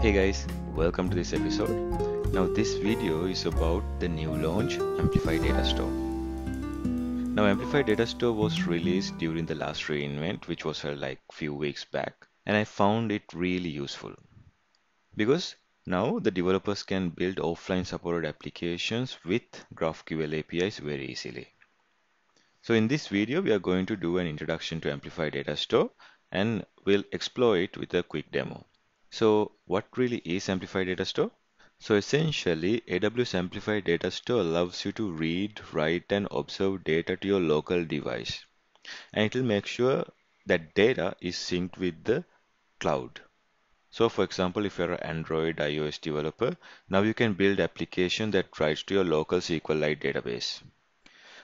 Hey guys, welcome to this episode. Now this video is about the new launch Amplify Data Store. Now Amplify Data Store was released during the last reInvent which was held like few weeks back and I found it really useful because now the developers can build offline supported applications with GraphQL APIs very easily. So in this video we are going to do an introduction to Amplify Data Store and we'll explore it with a quick demo. So what really is Amplify Data Store? So essentially, AWS Amplify Data Store allows you to read, write, and observe data to your local device. And it will make sure that data is synced with the cloud. So for example, if you're an Android iOS developer, now you can build application that writes to your local SQLite database.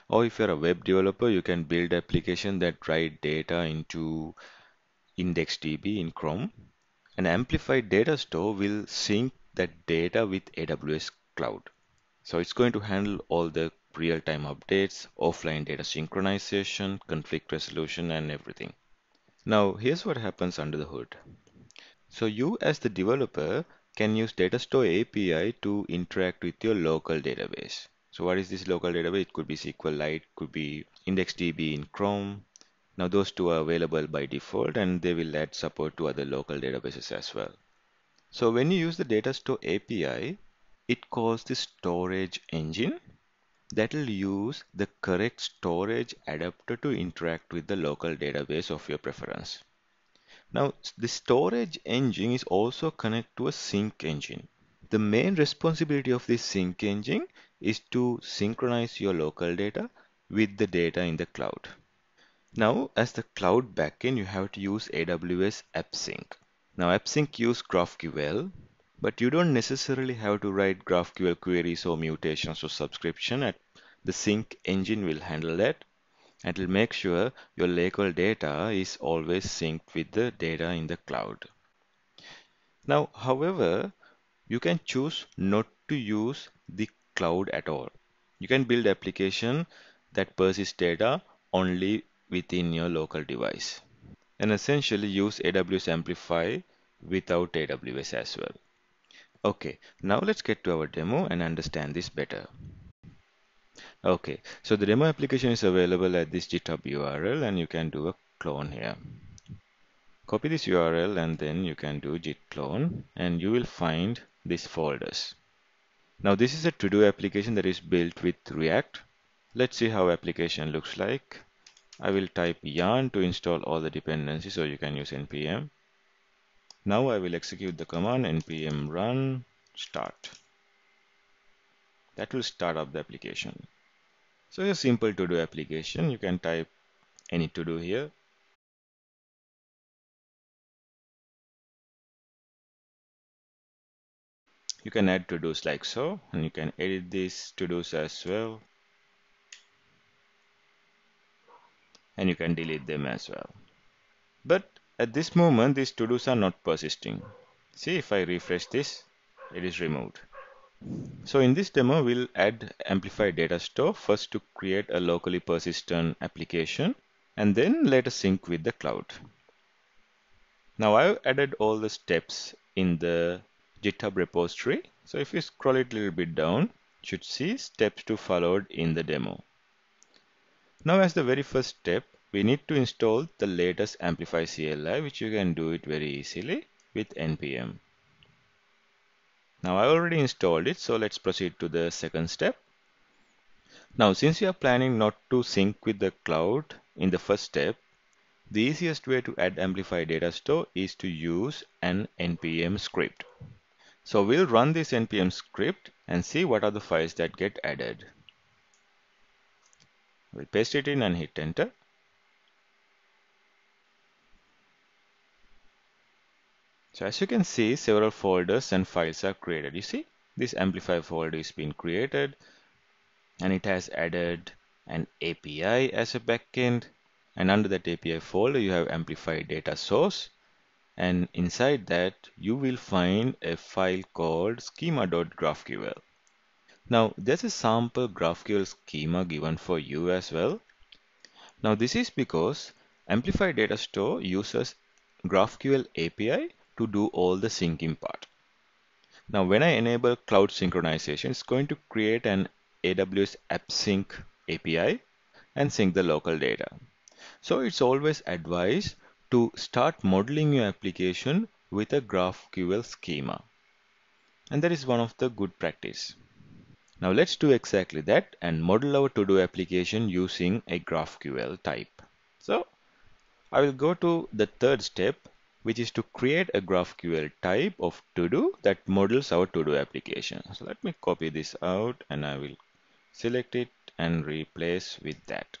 Or if you're a web developer, you can build application that write data into IndexedDB in Chrome an amplified data store will sync that data with AWS Cloud. So it's going to handle all the real-time updates, offline data synchronization, conflict resolution, and everything. Now, here's what happens under the hood. So you as the developer can use Data Store API to interact with your local database. So what is this local database? It could be SQLite, could be IndexedDB in Chrome, now those two are available by default and they will add support to other local databases as well. So when you use the data store API, it calls the storage engine that will use the correct storage adapter to interact with the local database of your preference. Now the storage engine is also connected to a sync engine. The main responsibility of this sync engine is to synchronize your local data with the data in the cloud. Now, as the cloud backend, you have to use AWS AppSync. Now, AppSync use GraphQL, but you don't necessarily have to write GraphQL queries or mutations or subscription. At the sync engine will handle that and will make sure your local data is always synced with the data in the cloud. Now, however, you can choose not to use the cloud at all. You can build application that persists data only within your local device and essentially use AWS Amplify without AWS as well. Okay, now let's get to our demo and understand this better. Okay, so the demo application is available at this GitHub URL and you can do a clone here. Copy this URL and then you can do git clone and you will find these folders. Now this is a to-do application that is built with React. Let's see how application looks like. I will type yarn to install all the dependencies so you can use npm. Now I will execute the command npm run start. That will start up the application. So it's a simple to do application. You can type any to do here. You can add to dos like so and you can edit these to dos as well. And you can delete them as well. But at this moment, these to-dos are not persisting. See, if I refresh this, it is removed. So in this demo, we'll add Amplify Data Store first to create a locally persistent application and then let later sync with the cloud. Now I've added all the steps in the GitHub repository. So if you scroll it a little bit down, you should see steps to followed in the demo. Now as the very first step, we need to install the latest Amplify CLI, which you can do it very easily with npm. Now I already installed it, so let's proceed to the second step. Now since you are planning not to sync with the cloud in the first step, the easiest way to add Amplify Data Store is to use an npm script. So we'll run this npm script and see what are the files that get added. We'll paste it in and hit enter. So as you can see, several folders and files are created. You see, this Amplify folder is being created and it has added an API as a backend. And under that API folder, you have Amplify data source. And inside that, you will find a file called schema.graphql. Now there's a sample GraphQL schema given for you as well. Now this is because Amplify Data Store uses GraphQL API to do all the syncing part. Now when I enable cloud synchronization, it's going to create an AWS AppSync API and sync the local data. So it's always advised to start modeling your application with a GraphQL schema. And that is one of the good practice. Now let's do exactly that and model our to-do application using a GraphQL type. So I will go to the third step which is to create a GraphQL type of to-do that models our to-do application. So let me copy this out and I will select it and replace with that.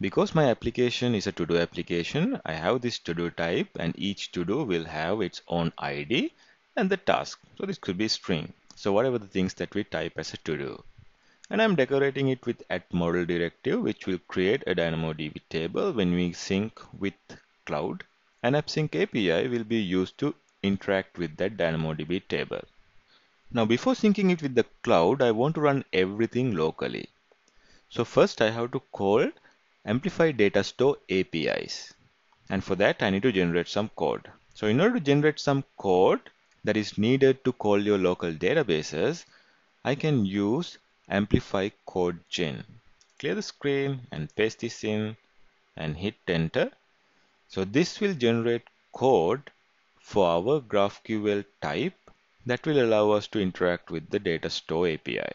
Because my application is a to-do application, I have this to-do type and each to-do will have its own ID and the task. So this could be string. So whatever the things that we type as a to-do. And I'm decorating it with at model directive, which will create a DynamoDB table when we sync with cloud. An AppSync API will be used to interact with that DynamoDB table. Now before syncing it with the cloud, I want to run everything locally. So first I have to call Amplify Data Store APIs. And for that I need to generate some code. So in order to generate some code, that is needed to call your local databases, I can use amplify codegen. Clear the screen and paste this in and hit enter. So this will generate code for our GraphQL type that will allow us to interact with the data store API.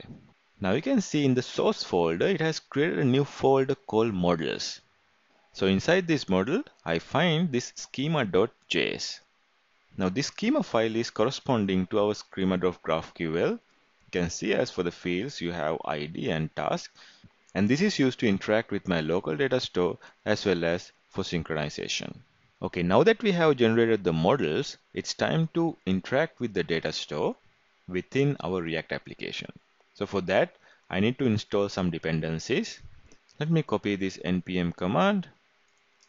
Now you can see in the source folder, it has created a new folder called models. So inside this model, I find this schema.js. Now this schema file is corresponding to our schema of GraphQL. You can see as for the fields you have ID and task and this is used to interact with my local data store as well as for synchronization. Okay, now that we have generated the models, it's time to interact with the data store within our React application. So for that, I need to install some dependencies. Let me copy this npm command,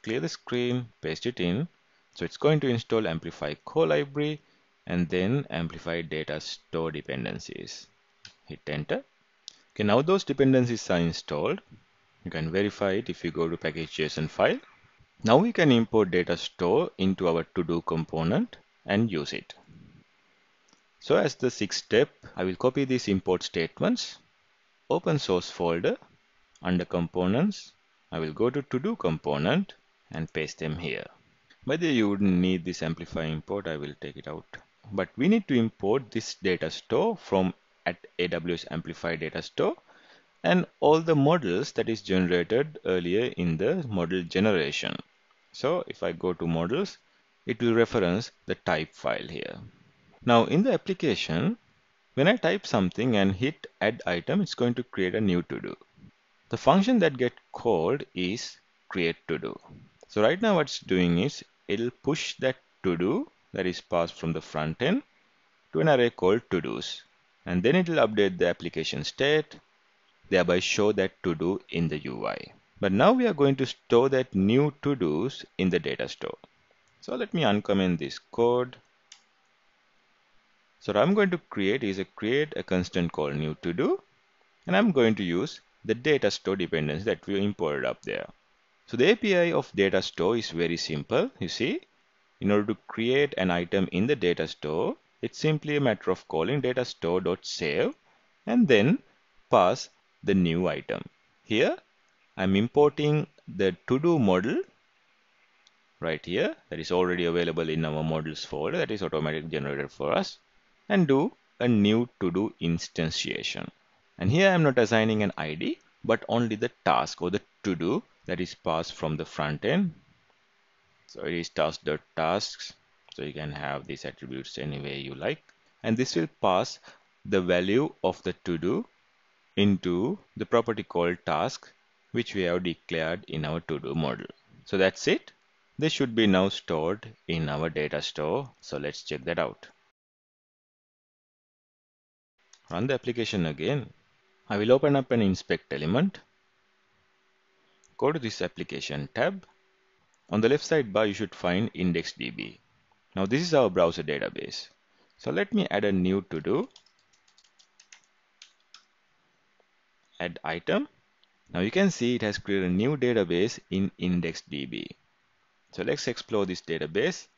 clear the screen, paste it in, so it's going to install Amplify core library and then Amplify data store dependencies. Hit enter. Okay, now those dependencies are installed. You can verify it if you go to package.json file. Now we can import data store into our to-do component and use it. So as the sixth step, I will copy these import statements, open source folder, under components, I will go to to-do component and paste them here. Way, you wouldn't need this amplify import. I will take it out. But we need to import this data store from at AWS Amplify data store and all the models that is generated earlier in the model generation. So if I go to models, it will reference the type file here. Now in the application, when I type something and hit add item, it's going to create a new to do. The function that get called is create to do. So right now what's doing is it'll push that to do that is passed from the front end to an array called to dos and then it will update the application state thereby show that to do in the UI. But now we are going to store that new to dos in the data store. So let me uncomment this code. So what I'm going to create is a create a constant called new to do and I'm going to use the data store dependency that we imported up there. So the API of data store is very simple. You see, in order to create an item in the data store, it's simply a matter of calling data store.save and then pass the new item. Here, I'm importing the to-do model right here that is already available in our models folder that is automatically generated for us and do a new to-do instantiation. And here I'm not assigning an ID, but only the task or the to-do that is passed from the front end. So it is task.tasks. So you can have these attributes any way you like. And this will pass the value of the to-do into the property called task, which we have declared in our to-do model. So that's it. This should be now stored in our data store. So let's check that out. Run the application again. I will open up an inspect element Go to this application tab. On the left side bar, you should find IndexedDB. Now this is our browser database. So let me add a new to do. Add item. Now you can see it has created a new database in IndexedDB. So let's explore this database.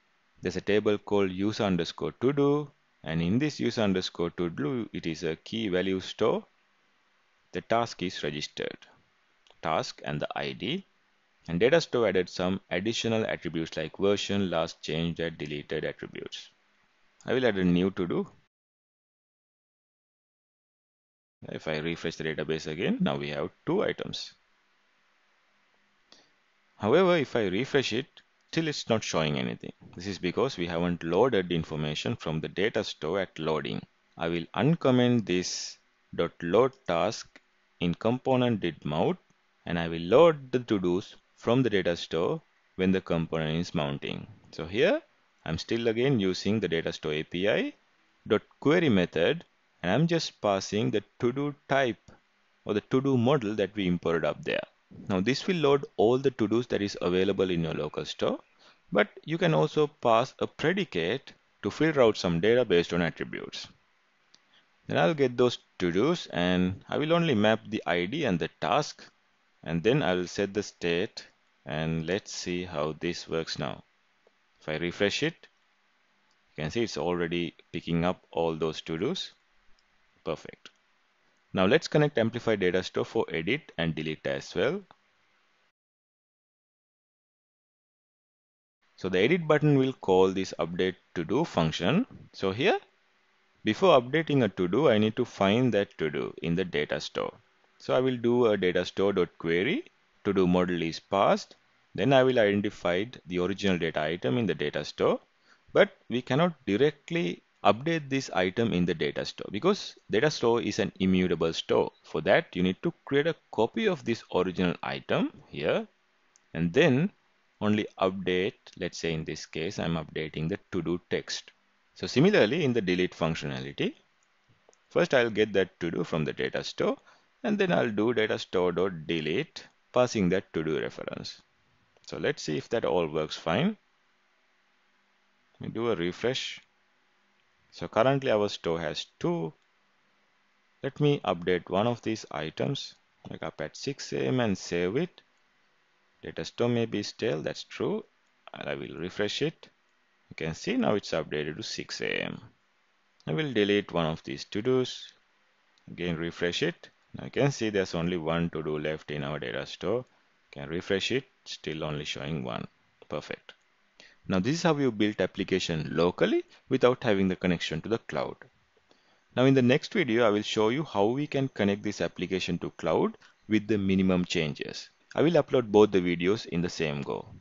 There's a table called user underscore to do and in this user underscore to do it is a key value store the task is registered task and the id and data store added some additional attributes like version last changed and deleted attributes. I will add a new to do. If i refresh the database again now we have two items. However if i refresh it still it's not showing anything. This is because we haven't loaded information from the data store at loading. I will uncomment this dot load task in componentDidMount and I will load the to-dos from the data store when the component is mounting. So here I'm still again using the data store API dot query method and I'm just passing the to-do type or the to-do model that we imported up there. Now this will load all the to-dos that is available in your local store, but you can also pass a predicate to filter out some data based on attributes. Then I'll get those to-dos and I will only map the ID and the task and then I will set the state and let's see how this works now. If I refresh it, you can see it's already picking up all those to-dos. Perfect. Now let's connect Amplify Data Store for edit and delete as well. So the edit button will call this update to do function. So here, before updating a to do, I need to find that to do in the data store. So I will do a data store.query to do model is passed. Then I will identify the original data item in the data store, but we cannot directly update this item in the data store because data store is an immutable store. For that, you need to create a copy of this original item here and then only update, let's say in this case, I'm updating the to-do text. So similarly in the delete functionality, first I'll get that to-do from the data store and then I'll do data store.delete passing that to-do reference. So let's see if that all works fine. We do a refresh so currently our store has two. Let me update one of these items, like up at 6 a.m. and save it. Data store may be stale, that's true. And I will refresh it. You can see now it's updated to 6 a.m. I will delete one of these to-dos. Again refresh it. Now you can see there's only one to-do left in our data store. Can refresh it, still only showing one. Perfect. Now this is how you build application locally without having the connection to the cloud. Now in the next video, I will show you how we can connect this application to cloud with the minimum changes. I will upload both the videos in the same go.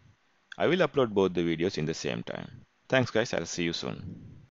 I will upload both the videos in the same time. Thanks guys, I'll see you soon.